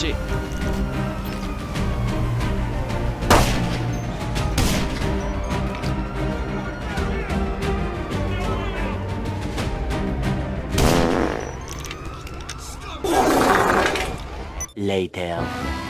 shit. Later.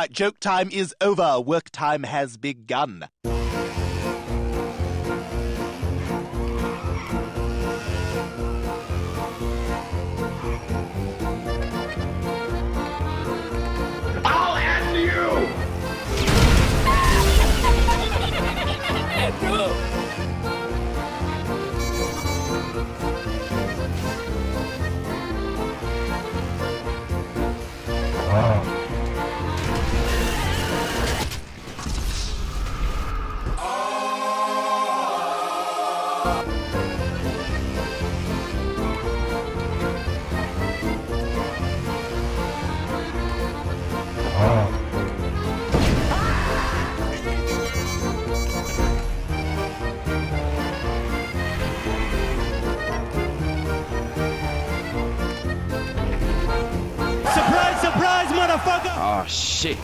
right, joke time is over. Work time has begun. Oh shit.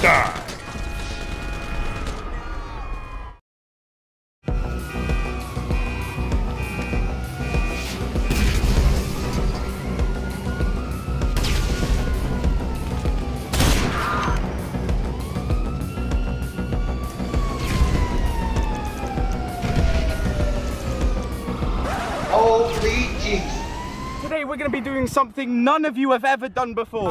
Die. Holy Today we're going to be doing something none of you have ever done before.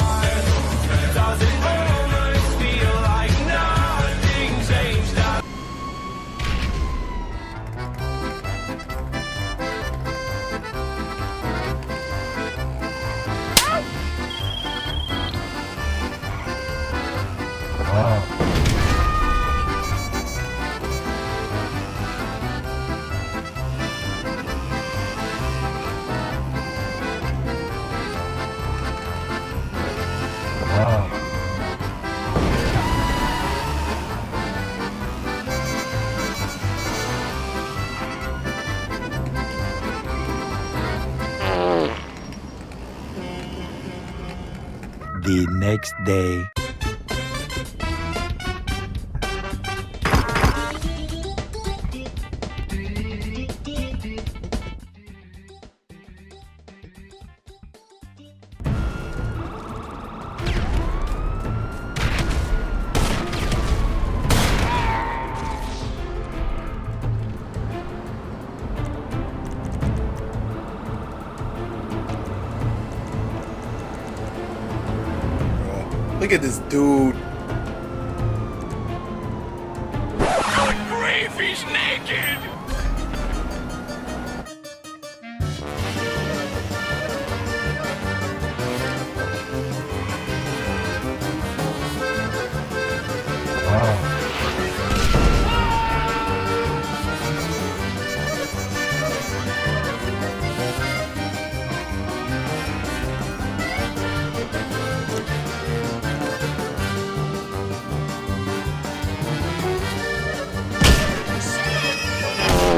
The next day. Look at this dude. Better!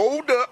Hold up.